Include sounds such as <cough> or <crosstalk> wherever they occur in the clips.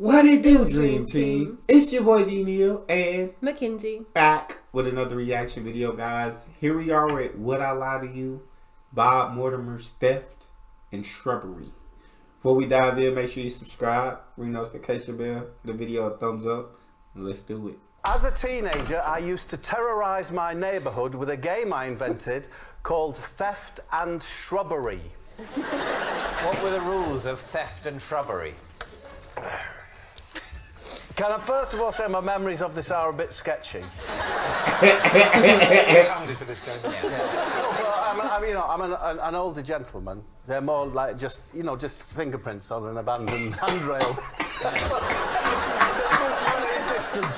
What it do, Dream Team? It's your boy D Neal and Makensey. back with another reaction video, guys. Here we are at Would I Lie to You? Bob Mortimer's Theft and Shrubbery. Before we dive in, make sure you subscribe, ring notification bell, the video a thumbs up, and let's do it. As a teenager, I used to terrorize my neighborhood with a game I invented called Theft and Shrubbery. <laughs> What were the rules of theft and shrubbery? Can I first of all say my memories of this are a bit sketchy? It's handy for this game. Oh, well, I'm, I'm, you know, I'm an, an, an older gentleman. They're more like just, you know, just fingerprints on an abandoned <laughs> handrail.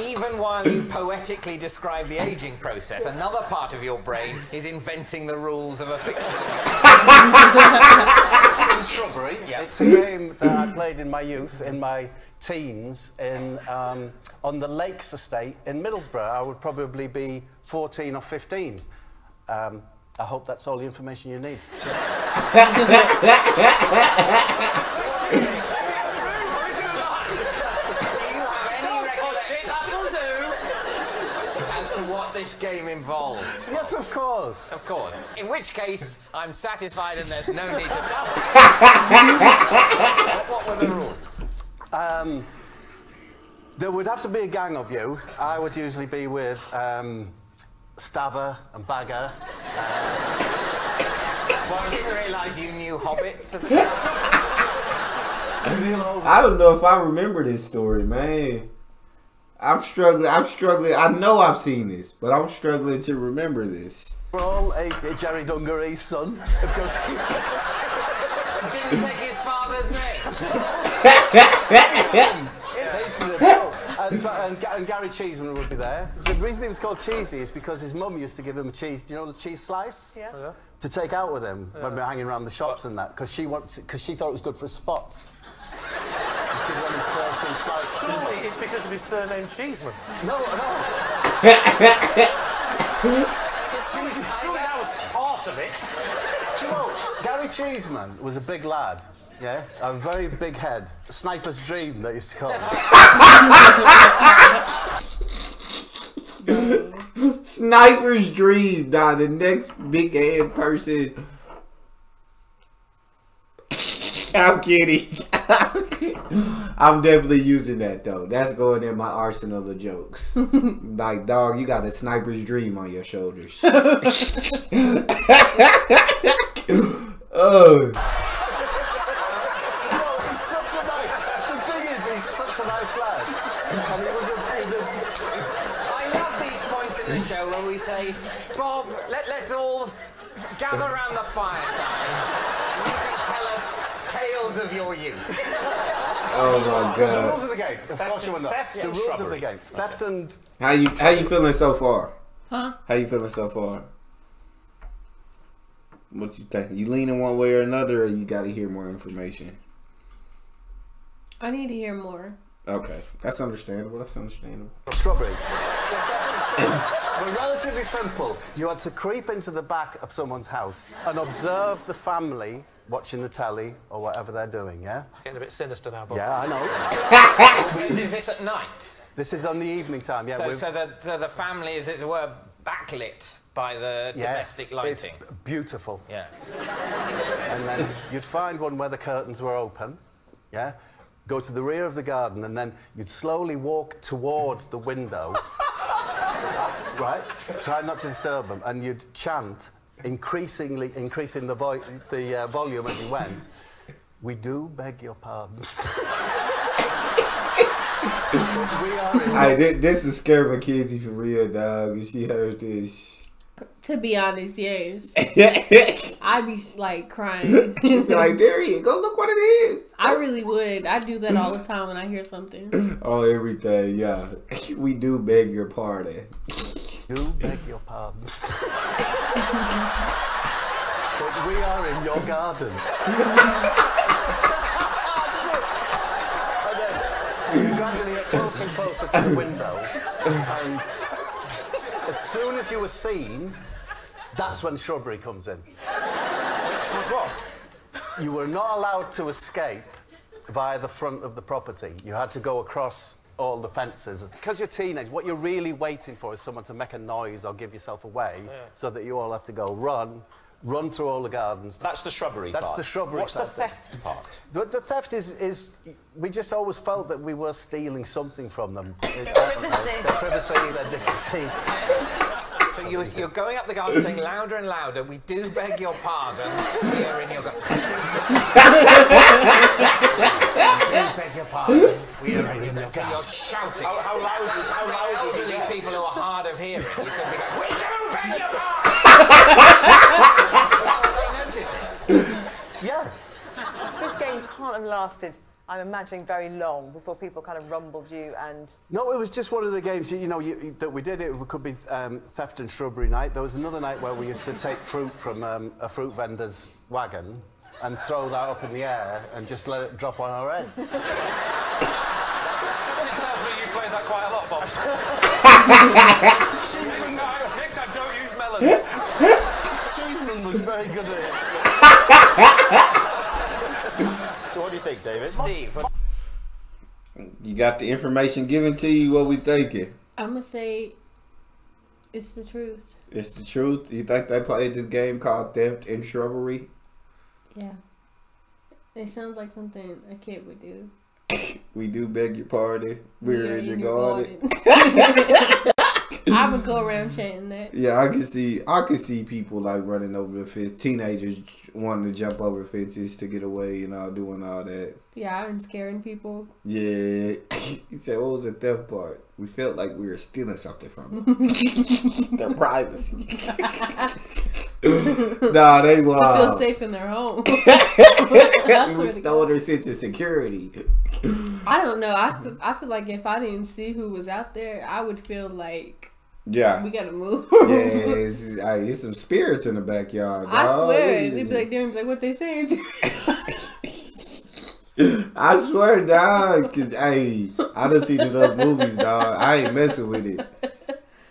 Even while you poetically describe the aging process, another part of your brain is inventing the rules of a fiction. <laughs> in Shrubbery. Yeah. It's a game that I played in my youth, in my teens, in um, on the Lakes Estate in Middlesbrough. I would probably be 14 or 15. Um, I hope that's all the information you need. <laughs> <laughs> Do you have any recollection as to what this game involved? Yes, of course. Of course. In which case, I'm satisfied and there's no need to tell what were the rules? Um, there would have to be a gang of you. I would usually be with um, Staver and Bagger. Well, I didn't realise you knew hobbits. <laughs> I don't know if I remember this story, man. I'm struggling. I'm struggling. I know I've seen this, but I'm struggling to remember this. We're all a, a Jerry Dungaree's son, of course. <laughs> he didn't take his father's name. And, and, and Gary Cheeseman would be there. The reason he was called Cheesy is because his mum used to give him a cheese. Do you know the cheese slice? Yeah. To take out with him when we were hanging around the shops and that, because she wanted, because she thought it was good for spots. And she wanted to personally slice. Surely it's because of his surname Cheeseman. No, no. Surely that was part of it. Do you know, Gary Cheeseman was a big lad. Yeah, a very big head. Sniper's dream, they used to call him. Sniper's dream, nah, the next big head person. I'm kidding. <laughs> I'm definitely using that though. That's going in my arsenal of jokes. <laughs> like, dog, you got a sniper's dream on your shoulders. <laughs> oh. he's such a nice. The thing is, he's such a nice lad. And he was a, he was a I love these points in the show where we say, Bob, let, let's all gather around the fireside. and You can tell us tales of your youth. <laughs> Oh my So the rules of the game. Of course you will know. theft The and rules of the game. Theft and How you how you feeling so far? Huh? How you feeling so far? What you think? You leaning one way or another, or you got to hear more information? I need to hear more. Okay, that's understandable. That's understandable. shrubbery. <coughs> We're relatively simple. You had to creep into the back of someone's house and observe the family watching the telly or whatever they're doing, yeah? It's getting a bit sinister now, Bob. Yeah, I know. Is, <laughs> is this at night? This is on the evening time, yeah. So, so, the, so the family, as it were, backlit by the yes, domestic lighting. It's beautiful. Yeah. And then you'd find one where the curtains were open, yeah? Go to the rear of the garden and then you'd slowly walk towards the window, <laughs> right? Try not to disturb them, and you'd chant, increasingly, increasing the, vo- the uh, volume as you went. We do beg your pardon. <laughs> we are in Hey, thi- this is scare Makensey for real, dog. If she heard this, To be honest, yes. <laughs> she I'd be like crying. be <laughs> like, "There he is. Go look what it is." I really would. I do that all the time when I hear something. Oh, everything. Yeah, we do beg your pardon. do beg your pardon. But we are in your garden. <laughs> and then you gradually get closer and closer to the um, window, and as soon as you were seen, that's when shrubbery comes in. Which was what? You were not allowed to escape via the front of the property. You had to go across all the fences. Because you're teenage, what you're really waiting for is someone to make a noise or give yourself away so that you all have to go run, run through all the gardens. That's the shrubbery That's part. the shrubbery What's the theft part? The, the theft is, is, we just always felt that we were stealing something from them. <laughs> Privacy. Their privacy, their dignity. So you're, you're going up the garden saying louder and louder, we do beg your pardon. We are in your garden. <laughs> we do beg your pardon. We are in your garden. You're shouting. How, how loud? How loud would Elderly you get? people who are hard of hearing, you could be going, we do beg your pardon! <laughs> Will they notice it? <laughs> Yeah. This game can't have lasted, I'm imagining, very long before people kind of rumbled you and. No, it was just one of the games, you know, you, you- that we did. It could be um, theft and shrubbery night. There was another night where we used to take fruit from um, a fruit vendor's wagon and throw that up in the air and just let it drop on our heads. <laughs> Something tells me you played that quite a lot, Bob. <laughs> next, time, next time, don't use melons. Cheeseman was very good at it. So what do you think, David? Steve, You got the information given to you. What we thinking? I'm gonna say it's the truth. It's the truth. You think they played this game called Theft and Shrubbery? Yeah. It sounds like something a kid would do. <laughs> We do beg your pardon. We're Yeah, in your your garden. garden. I <laughs> would go around chanting that. Yeah, I can see. I can see people like running over the fence. Teenagers wanting to jump over fences to get away and all doing all that. Yeah, and scaring people. Yeah, <laughs> he said, "What was the theft part? We felt like we were stealing something from them. <laughs> Their privacy." nah, they Feel safe in their home. we stole their sense of security. I don't know. I, I feel like if I didn't see who was out there, I would feel like Yeah, we gotta move. yeah. It's, I, it's some spirits in the backyard. I dawg. swear, they'd be like, they'd be like, what they saying? <laughs> I swear, dog. Cause hey, I done seen enough movies, dog. I ain't messing with it.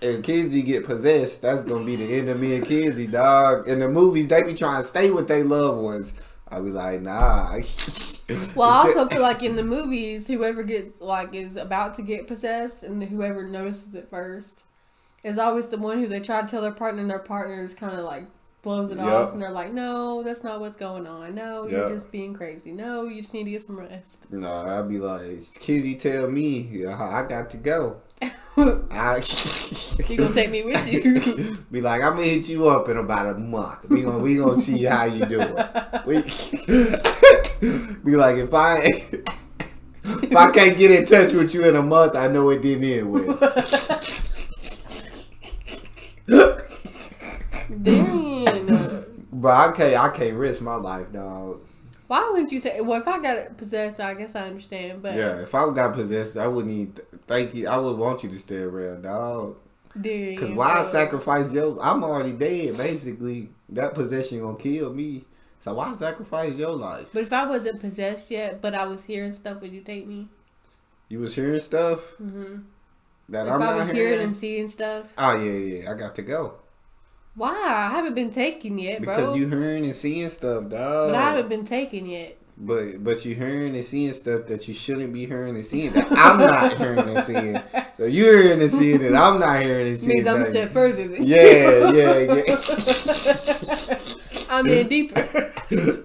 And Kinsey get possessed, that's gonna be the end of me and Kinsey, dog. In the movies, they be trying to stay with their loved ones. I be like, nah. <laughs> Well, I also feel like in the movies, whoever gets like is about to get possessed, and whoever notices it first is always the one who they try to tell their partner, and their partner is kind of like blows it Yep. off, and they're like, "No, that's not what's going on. No, you're Yep. just being crazy. No, you just need to get some rest." <laughs> no, I'd be like, Kinsey tell me, I got to go. I <laughs> You gonna take me with you? <laughs> be like, I'm gonna hit you up in about a month. We gonna we gonna see how you doing. We be like, if I if I can't get in touch with you in a month, I know it didn't end well. Dang. But I can't I can't risk my life, dog. Why wouldn't you say? Well, if I got possessed, I guess I understand. But Yeah, if I got possessed, I wouldn't even thank you. I would want you to stay around, dog. dude, Cause why sacrifice your? I'm already dead, basically. That possession gonna kill me. So why sacrifice your life? But if I wasn't possessed yet, but I was hearing stuff, would you take me? You was hearing stuff Mm-hmm. that If I'm I not was hearing. hearing and seeing stuff, oh yeah, yeah, I got to go why? I haven't been taken yet, because bro. you hearing and seeing stuff, dog. but I haven't been taken yet. But but you hearing and seeing stuff that you shouldn't be hearing and seeing. That I'm not <laughs> hearing and seeing. So you're hearing and seeing it. I'm not hearing and seeing. Means I'm a step further than Yeah, yeah, yeah. <laughs> I'm in deeper. <laughs>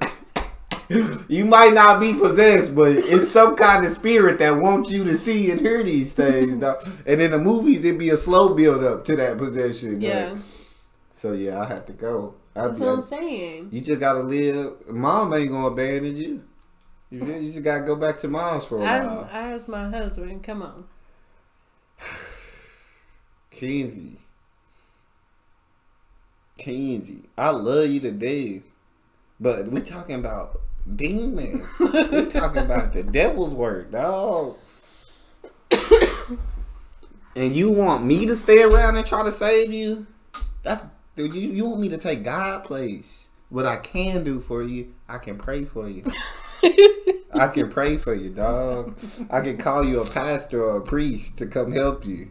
You might not be possessed, but it's some kind of spirit that wants you to see and hear these things. dog. And in the movies, it'd be a slow build up to that possession. yeah, like- so yeah, I have to go. That's be what I'm saying. you just gotta live. Mom ain't gonna abandon you. You, you just gotta go back to mom's for a while. as my husband, come on. <sighs> Kenzie. Kenzie. I love you to death. But we talking about demons. we talking about the <laughs> devil's work, dog. <coughs> and you want me to stay around and try to save you? That's dude, you, you want me to take God place. What I can do for you, I can pray for you. I can <laughs> pray for you, dog. I can call you a pastor or a priest to come help you.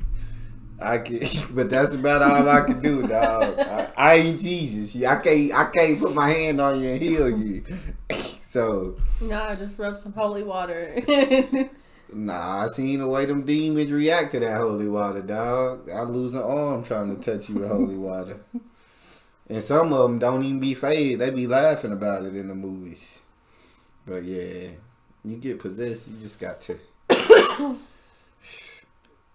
I can, <laughs> but that's about all I can do, dog. I, I ain't Jesus. I can't. I can't put my hand on you and heal you. <laughs> so Nah, just rub some holy water. nah, I seen the way them demons react to that holy water, dog. I lose an arm trying to touch you with holy water. And some of them don't even be phased. They be laughing about it in the movies. But yeah, you get possessed, you just got to. <coughs>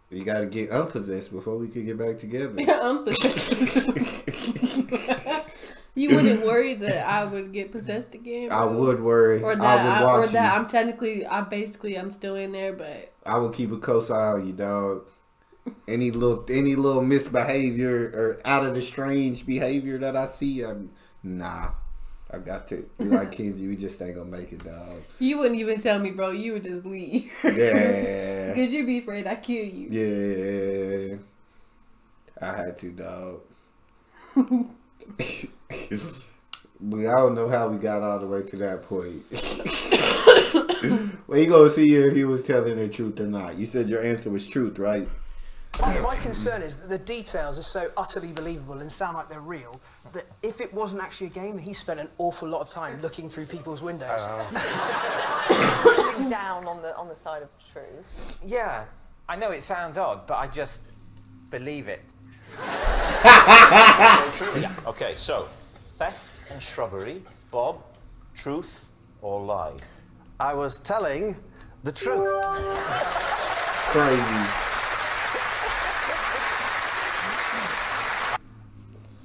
you got to get unpossessed before we could get back together. <laughs> I'm possessed. <laughs> you wouldn't worry that I would get possessed again. I would worry. Or that, I would I, or watch that you. I'm technically, I basically, I'm still in there, but I would keep a close eye on you, dog. Any little any little misbehavior or out of the strange behavior that I see, I'm nah. I got to we like <laughs> Kenzie. We just ain't gonna make it, dog. you wouldn't even tell me, bro. You would just leave. Yeah, <laughs> Could you be afraid I kill you? yeah. I had to, dog. but <laughs> I don't know how we got all the way to that point. well, you gonna see if he was telling the truth or not. You said your answer was truth, right? My, my concern is that the details are so utterly believable and sound like they're real that if it wasn't actually a game, he spent an awful lot of time looking through people's windows. Oh. <laughs> Coming down on the on the side of truth. Yeah, I know it sounds odd, but I just believe it. Truly. <laughs> Okay, so theft and shrubbery. Bob, truth or lie? I was telling the truth. <laughs> Crazy.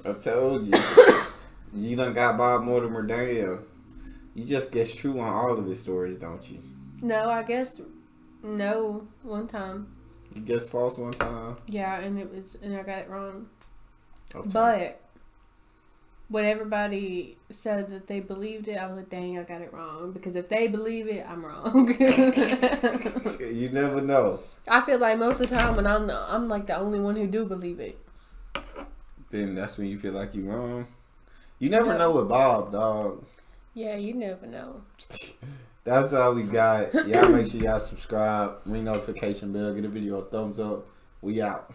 I told you. you done got Bob Mortimer down. You just guess true on all of his stories, don't you? No, I guess no. One time, You guess false one time. yeah, and it was, and I got it wrong. Okay. But when everybody said that they believed it, I was like, dang, I got it wrong. Because if they believe it, I'm wrong. <laughs> you never know. I feel like most of the time when I'm the, I'm like the only one who do believe it. Then that's when you feel like you wrong. You never No. know with Bob, dog. Yeah, you never know. <laughs> That's all we got. Y'all make sure y'all subscribe, ring notification bell, get a video a thumbs up. We out.